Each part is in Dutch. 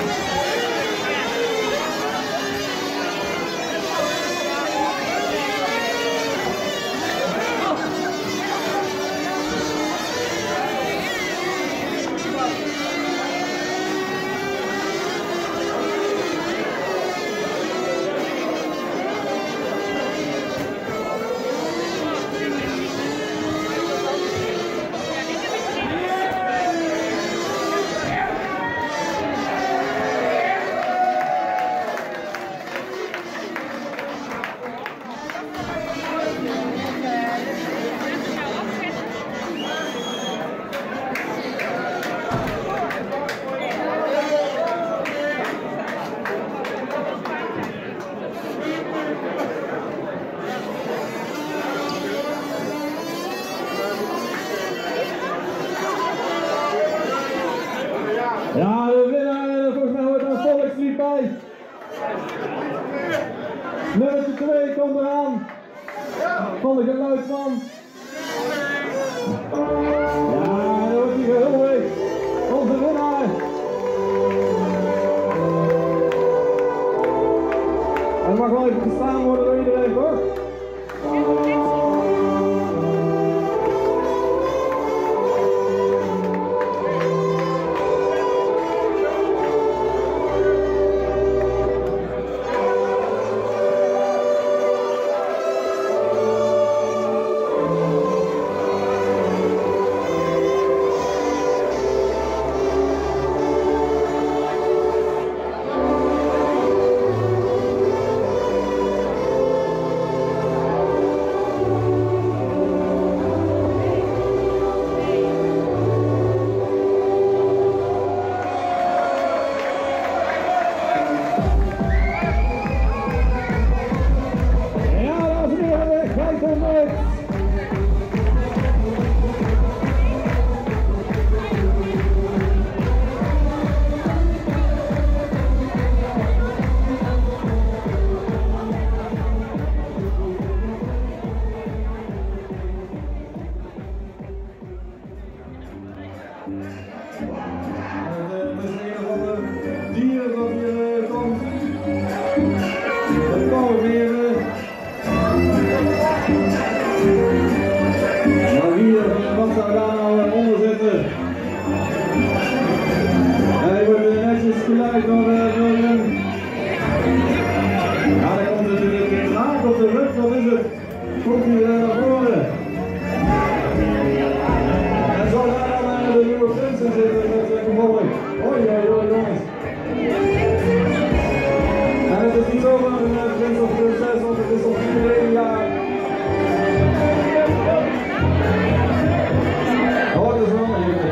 Amen. Ja, de winnaar, eh, volgens mij hoort een volkslied bij. Nummer 2 komt eraan. Van de geluidsman. Ja, daar wordt hij gehuldigd. Onze winnaar. Hij mag wel even gestaan worden door iedereen, toch? Het is een of ander dier dat hier komt. Dat komen weer. Maar hier, wat zou daar nou onder zitten? Hij wordt netjes geleid door William. Ja, dan komt natuurlijk een draak op de rug, wat is het? Uh, prins of prinses, het is al iedereen jaar. Oh, is een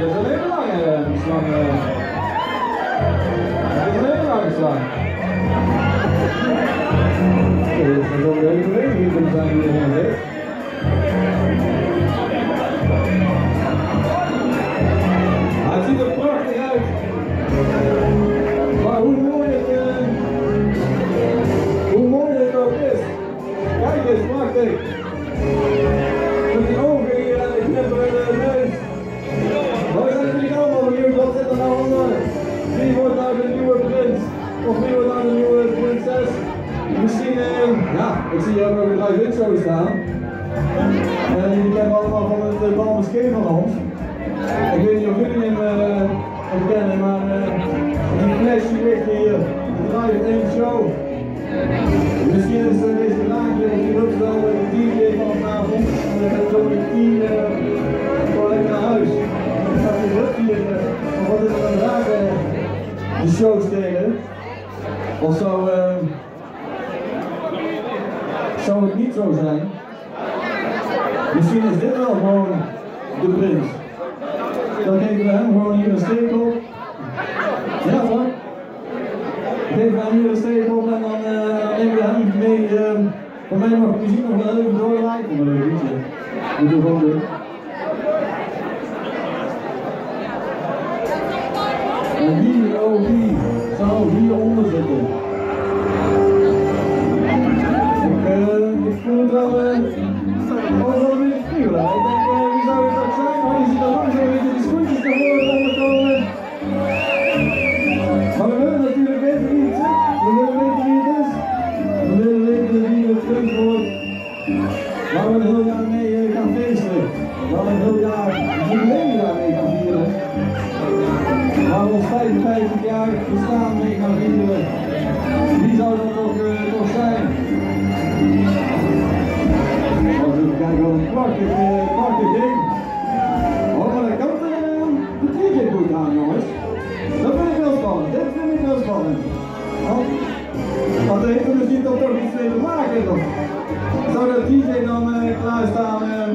dat is hele lange uh, slang. Dat is een hele lange slang. Wordt nou de nieuwe prinses? Misschien, ja, ik zie ook nog een drive-in show staan. En jullie kennen allemaal van het uh, van ons. Ik weet niet of jullie hem uh, hem kennen, maar uh, die fles die ligt hier, die draait één show. Misschien is uh, deze laagje of die loopt wel de DJ van vanavond en dan gaat zo met uh, gewoon lekker naar huis. Dan staat die rug hier, of wat is er dan uh, de show stelen. Of zou, uh, zou het niet zo zijn? Misschien is dit wel gewoon de prins. Dan geven we hem gewoon hier een steek op. Ja hoor. Geven we hem hier een steek op en dan uh, nemen we hem mee uh, Van mij mag de muziek nog wel even doorleiden, maar weet je. Moet oh, we willen natuurlijk weten. We willen weten wie. We willen weten wie. Waar we een heel jaar mee gaan feesten. Waar we een heel jaar, jubileum jaar mee gaan vieren. Waar we ons 55 jaar bestaan mee gaan vieren. Wie zou dat prachtig, uh, prachtig ding. Oh, maar dat kan uh, de DJ goed aan, jongens. Dat vind ik wel spannend, dit vind ik wel spannend. Want, want er heeft er misschien toch toch iets mee te maken toch? Zou de DJ dan uh, klaarstaan uh,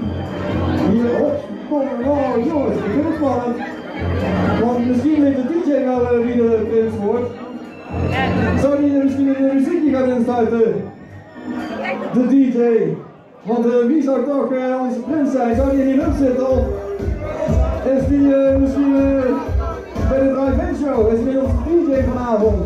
hier op? Oh jongens, ik vind het spannend. Want misschien weet de DJ wel wie de prins wordt. Zou die er misschien een muziekje gaan instarten? De DJ. Want eh, wie zou toch eh, onze prins zijn? Zou die in die zitten? Of is die eh, misschien bij de drive-in show? Is hij die onze DJ vanavond?